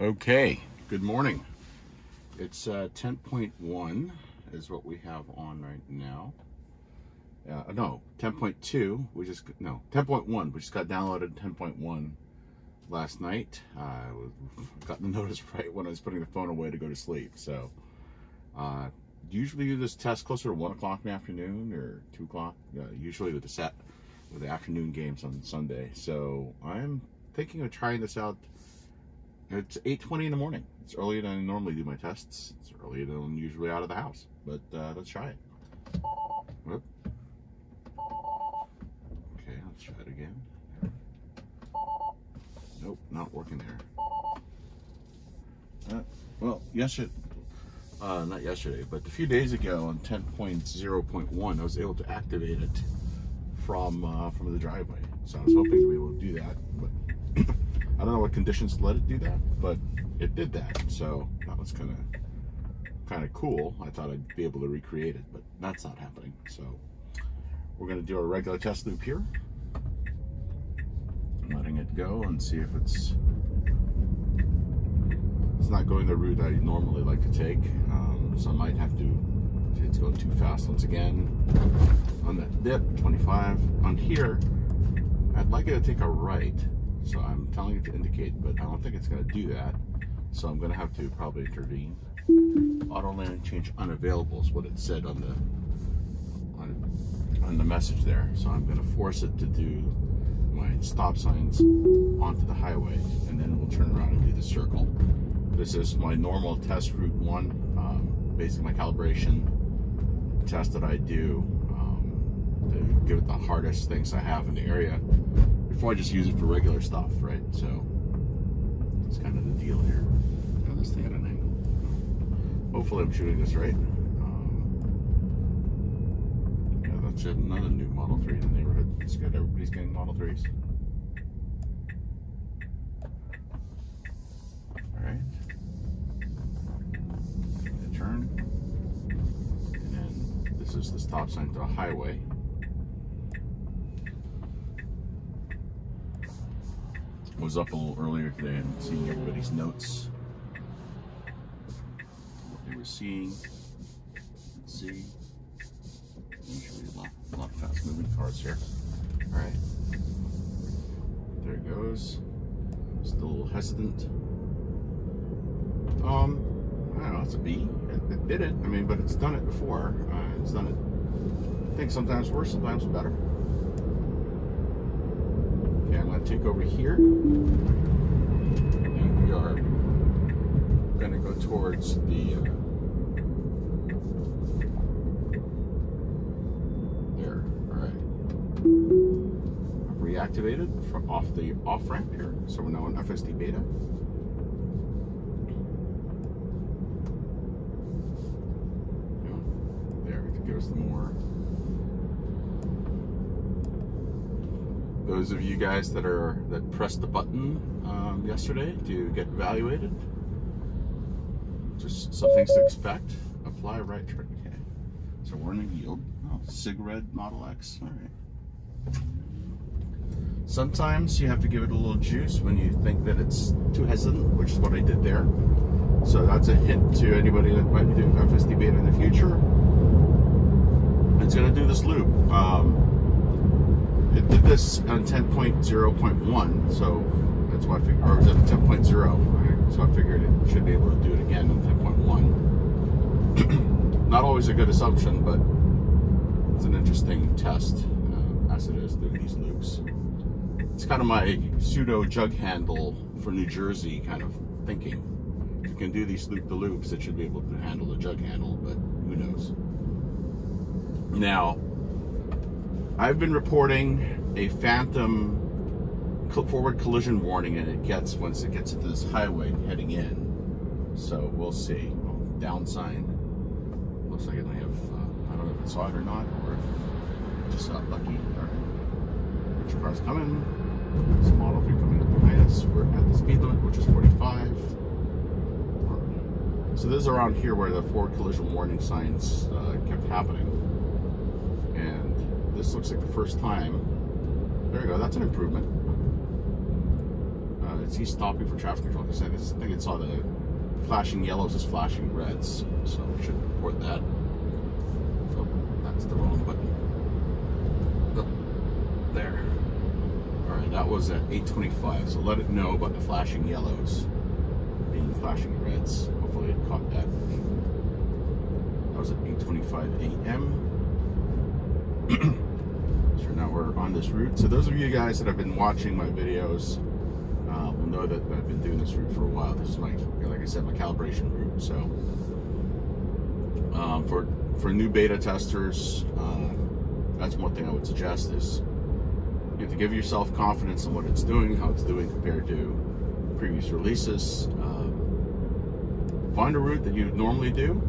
Okay, good morning. It's uh, 10.1 is what we have on right now. Uh, no, 10.2. We just no 10.1. We just got downloaded 10.1 last night. I uh, got the notice right when I was putting the phone away to go to sleep. So uh, usually do this test closer to one o'clock in the afternoon or two o'clock. Uh, usually with the set with the afternoon games on Sunday. So I'm thinking of trying this out it's 8.20 in the morning. It's earlier than I normally do my tests. It's earlier than I'm usually out of the house. But uh, let's try it. Whoop. Okay, let's try it again. Nope, not working there. Uh, well, yesterday, uh, not yesterday, but a few days ago on 10.0.1, I was able to activate it from uh, from the driveway. So I was hoping to be able to do that, but I don't know what conditions let it do that, but it did that. So that was kind of kind of cool. I thought I'd be able to recreate it, but that's not happening. So we're going to do a regular test loop here. I'm letting it go and see if it's it's not going the route I normally like to take. Um, so I might have to it's going too fast once again on that dip 25 on here I'd like it to take a right so I'm telling it to indicate, but I don't think it's going to do that. So I'm going to have to probably intervene. Auto lane change unavailable is what it said on the on, on the message there. So I'm going to force it to do my stop signs onto the highway, and then we'll turn around and do the circle. This is my normal test route one, um, basically my calibration test that I do um, to give it the hardest things I have in the area before I just use it for regular stuff, right? So it's kind of the deal here. Now this thing at an angle. Hopefully I'm shooting this right. Um, yeah, that's it. another new Model 3 in the neighborhood. It's good. Everybody's getting Model 3s. Alright. Turn. And then this is the stop sign to a highway. Was up a little earlier today and seeing everybody's notes. What they were seeing. Let's see. Usually a lot, a lot of fast moving cars here. Alright. There it goes. Still a little hesitant. Um, I don't know, it's a B. It, it did it. I mean, but it's done it before. Uh, it's done it, I think sometimes worse, sometimes better. Take over here. And we are going to go towards the... Uh, there, alright. I've reactivated from off the off-ramp here. So we're now in FSD beta. There, give us the more those of you guys that are that pressed the button um, yesterday to get evaluated. Just some things to expect. Apply right trick. Okay. So we're in a yield? Oh cigarette model x. All right. Sometimes you have to give it a little juice when you think that it's too hesitant which is what i did there. So that's a hint to anybody that might be doing fsd beta in the future. It's going to do this loop. Um, it did this on 10.0.1, so that's why I figured, or was it 10.0? So I figured it should be able to do it again on 10.1. Not always a good assumption, but it's an interesting test, uh, as it is through these loops. It's kind of my pseudo jug handle for New Jersey kind of thinking. If you can do these loop the loops, it should be able to handle the jug handle, but who knows. Now, I've been reporting a phantom forward collision warning and it gets once it gets into this highway heading in. So we'll see. down sign. Looks like it may have, uh, I don't know if it saw it or not, or if just got lucky. All right. Which car's coming? It's Model 3 coming up behind us. We're at the speed limit, which is 45. So this is around here where the forward collision warning signs uh, kept happening. This looks like the first time. There you go, that's an improvement. Uh, is he stopping for traffic control? Because I think it saw the flashing yellows as flashing reds, so we should report that. Oh, that's the wrong button. Oh, there. All right, that was at 8:25. So let it know about the flashing yellows being flashing reds. Hopefully, it caught that. That was at 8:25 a.m. so now we're on this route. So those of you guys that have been watching my videos uh, will know that I've been doing this route for a while. This is my, like I said, my calibration route. So um, for for new beta testers, uh, that's one thing I would suggest is you have to give yourself confidence in what it's doing, how it's doing compared to previous releases. Um, find a route that you normally do,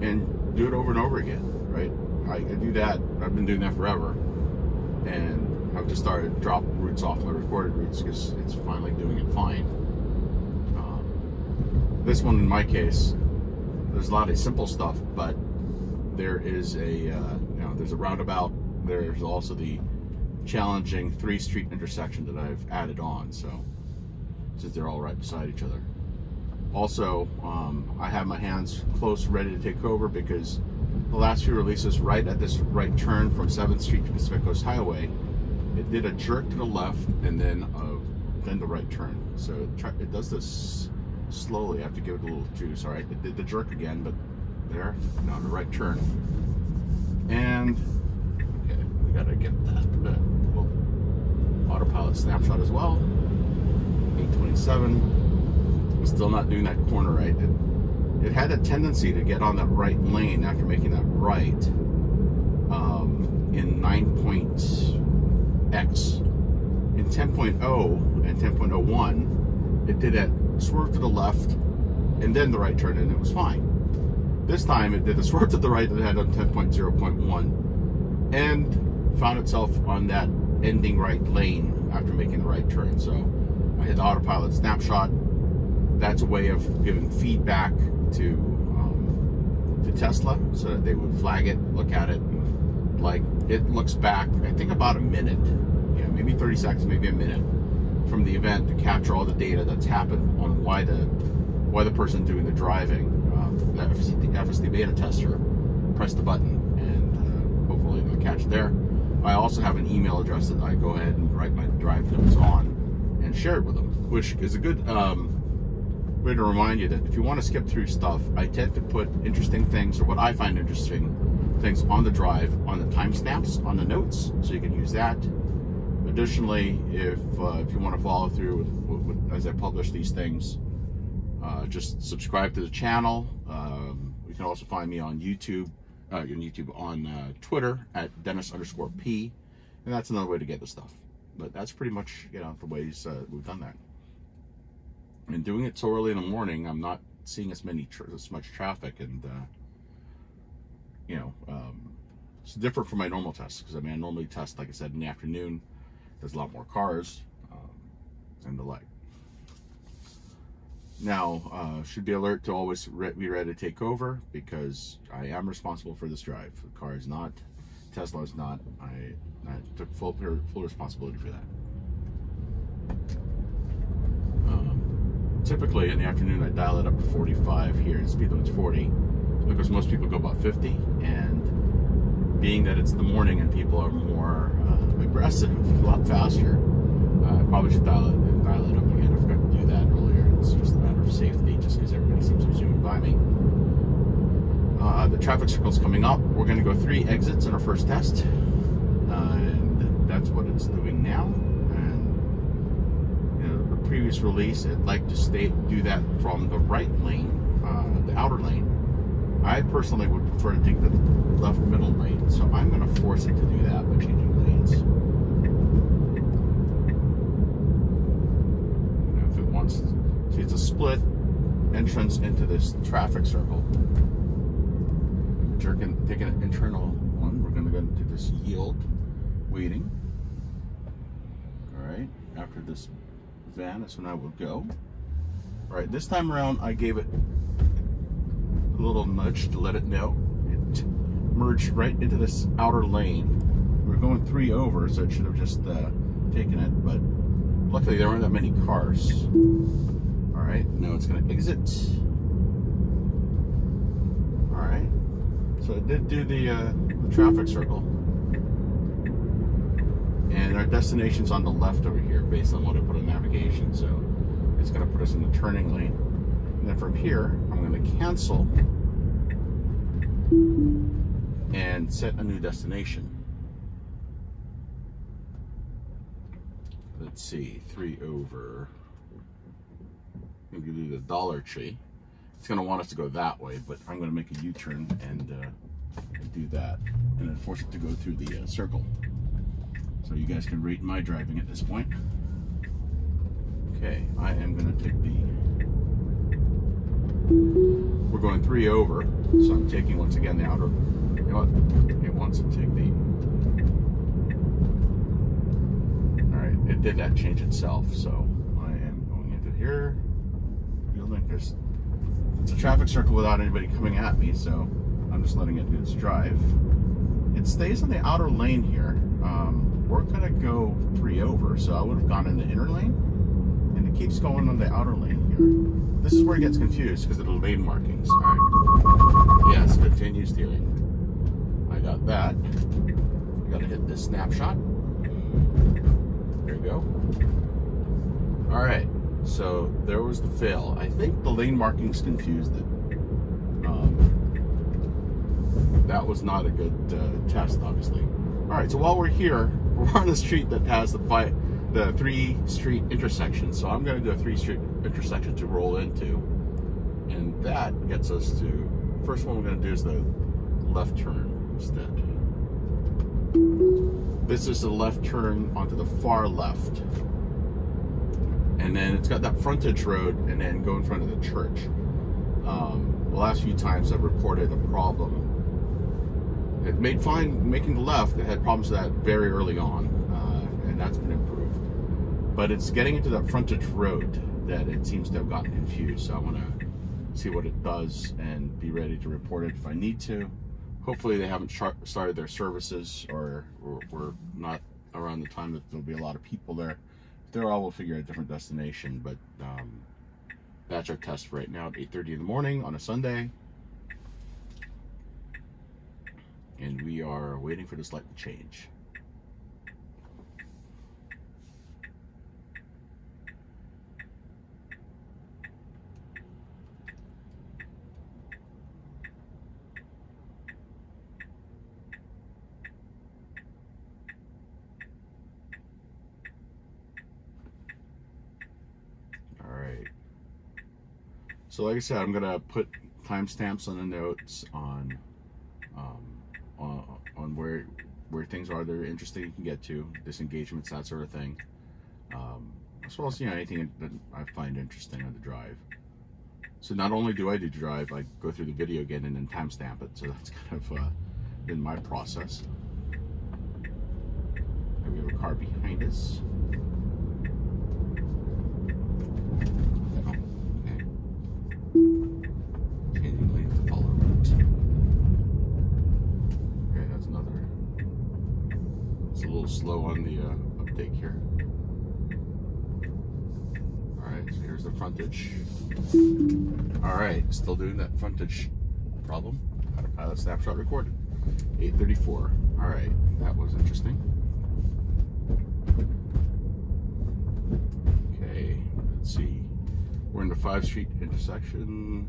and do it over and over again. Right? I, I do that. I've been doing that forever, and I've just started drop roots off my recorded roots because it's finally doing it fine. Um, this one, in my case, there's a lot of simple stuff, but there is a uh, you know there's a roundabout. There's also the challenging three street intersection that I've added on. So since they're all right beside each other. Also, um, I have my hands close, ready to take over because the last few releases, right at this right turn from 7th Street to Pacific Coast Highway, it did a jerk to the left and then uh, then the right turn. So it, try, it does this slowly. I have to give it a little juice. All right, it did the jerk again, but there, now the right turn. And okay, we gotta get that uh, well, autopilot snapshot as well. 827. Still not doing that corner right. It, it had a tendency to get on that right lane after making that right um, in 9.x. In 10.0 and 10.01, it did that swerve to the left and then the right turn, and it was fine. This time, it did a swerve to the right that it had on 10.0.1 and found itself on that ending right lane after making the right turn. So I hit the autopilot snapshot. That's a way of giving feedback to um, to Tesla so that they would flag it, look at it, like it looks back. I think about a minute, yeah, maybe 30 seconds, maybe a minute from the event to capture all the data that's happened on why the why the person doing the driving, uh, the FSD, beta tester, pressed the button, and uh, hopefully they'll catch there. I also have an email address that I go ahead and write my drive notes on and share it with them, which is a good um, way to remind you that if you want to skip through stuff, I tend to put interesting things or what I find interesting things on the drive on the timestamps on the notes, so you can use that. Additionally, if uh, if you want to follow through with, with, as I publish these things, uh, just subscribe to the channel. Um, you can also find me on YouTube, uh, on YouTube on uh, Twitter at Dennis underscore P, and that's another way to get the stuff. But that's pretty much you know the ways uh, we've done that. And doing it so early in the morning, I'm not seeing as many as much traffic, and uh, you know um, it's different from my normal tests because I mean I normally test like I said in the afternoon. There's a lot more cars um, and the like. Now, uh, should be alert to always re be ready to take over because I am responsible for this drive. The car is not, Tesla is not. I, I took full full responsibility for that. Typically in the afternoon, I dial it up to 45 here. The speed limit's 40 because most people go about 50. And being that it's the morning and people are more uh, aggressive, a lot faster, uh, I probably should dial it dial it up again. I forgot to do that earlier. It's just a matter of safety, just because everybody seems to be zooming by me. Uh, the traffic circle's coming up. We're going to go three exits in our first test, and that's what it's doing now. And you know, the previous release, it liked to stay do that from the right lane, uh, the outer lane. I personally would prefer to take the left middle lane, so I'm going to force it to do that by changing lanes. if it wants, see, it's a split entrance into this traffic circle. Jerking, taking an internal one, we're going to go into this yield waiting. All right, after this that's when I will go. All right, this time around, I gave it a little nudge to let it know. It merged right into this outer lane. We're going three over, so it should have just uh, taken it, but Luckily, there weren't that many cars. All right, now it's gonna exit. All right, so it did do the, uh, the traffic circle. And our destination's on the left over here based on what I put in navigation. So it's gonna put us in the turning lane. And then from here, I'm gonna cancel and set a new destination. Let's see, three over. I'm gonna do the Dollar Tree. It's gonna want us to go that way, but I'm gonna make a U-turn and, uh, do that, and then force it to go through the uh, circle. So you guys can rate my driving at this point. Okay, I am gonna take the. We're going three over, so I'm taking once again the outer. You know what? It wants to take the. All right, it did that change itself, so I am going into here. Building there's it's a traffic circle without anybody coming at me, so I'm just letting it do its drive. It stays in the outer lane here. Um, we're gonna go three over, so I would have gone in the inner lane, and it keeps going on the outer lane here. This is where it gets confused because of the lane markings. All right. Yes, continue steering. I got that. I gotta hit this snapshot. There we go. All right, so there was the fail. I think the lane markings confused it. Um, that was not a good uh, test, obviously. All right, so while we're here, we're on the street that has the five, the three street intersection. So I'm going to do a three street intersection to roll into, and that gets us to. First one we're going to do is the left turn instead. This is the left turn onto the far left. And then it's got that frontage road and then go in front of the church. Um, the last few times I've reported a problem it made fine making the left. It had problems with that very early on, uh, and that's been improved. But it's getting into that frontage road that it seems to have gotten confused. So I want to see what it does and be ready to report it if I need to. Hopefully they haven't started their services or we're not around the time that there'll be a lot of people there. If they're all, we'll figure out a different destination. But um, that's our test right now at 8.30 in the morning on a Sunday. And we are waiting for this light to change. All right. So like I said, I'm gonna put timestamps on the notes on where where things are that are interesting you can get to, disengagements, that sort of thing. Um, as well as you know anything that I find interesting on the drive. So not only do I do drive, I go through the video again and then timestamp it. So that's kind of uh, been my process. And we have a car behind us. Slow on the uh, uptake here. All right, so here's the frontage. All right, still doing that frontage problem. Autopilot snapshot recorded. 834. All right, that was interesting. Okay, let's see. We're in the 5 Street intersection.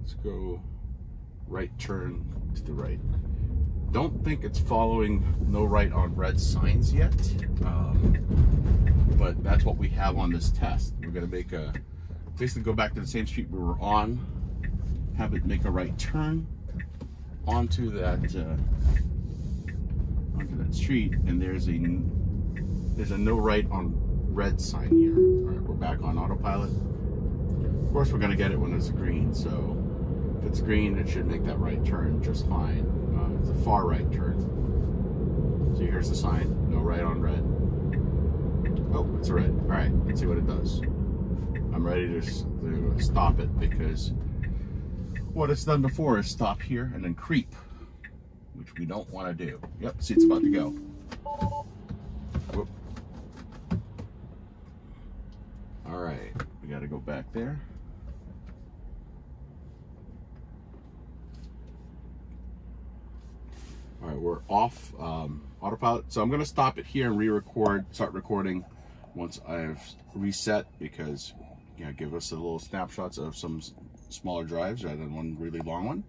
Let's go right turn to the right don't think it's following no right on red signs yet. Um, but that's what we have on this test. We're gonna make a, basically go back to the same street we were on, have it make a right turn onto that, uh, onto that street, and there's a, there's a no right on red sign here. All right, we're back on autopilot. Of course, we're gonna get it when it's green, so if it's green, it should make that right turn just fine. It's a far right turn. So here's the sign, no right on red. Oh, it's a red. All right, let's see what it does. I'm ready to, to stop it because what it's done before is stop here and then creep, which we don't want to do. Yep, see it's about to go. Whoop. All right, we got to go back there. All right, we're off um, autopilot. So I'm going to stop it here and re-record, start recording once I've reset because, you know, give us a little snapshots of some smaller drives rather than one really long one.